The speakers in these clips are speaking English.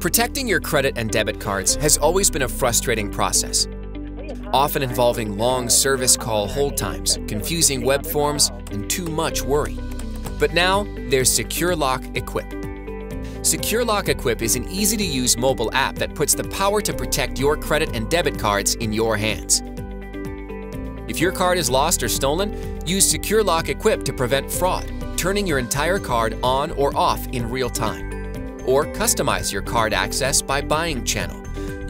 Protecting your credit and debit cards has always been a frustrating process, often involving long service call hold times, confusing web forms, and too much worry. But now, there's SecurLOCK Equip. SecurLOCK Equip is an easy-to-use mobile app that puts the power to protect your credit and debit cards in your hands. If your card is lost or stolen, use SecurLOCK Equip to prevent fraud, turning your entire card on or off in real time or customize your card access by buying channel.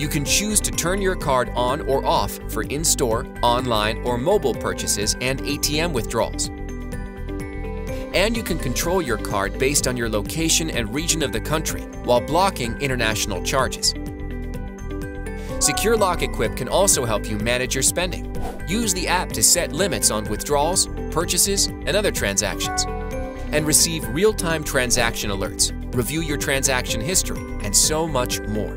You can choose to turn your card on or off for in-store, online, or mobile purchases and ATM withdrawals. And you can control your card based on your location and region of the country while blocking international charges. SecurLOCK Equip can also help you manage your spending. Use the app to set limits on withdrawals, purchases, and other transactions. And receive real-time transaction alerts review your transaction history, and so much more.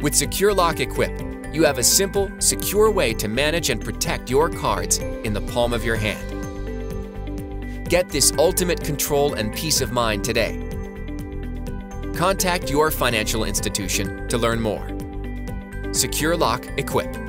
With SecurLOCK Equip, you have a simple, secure way to manage and protect your cards in the palm of your hand. Get this ultimate control and peace of mind today. Contact your financial institution to learn more. SecurLOCK Equip.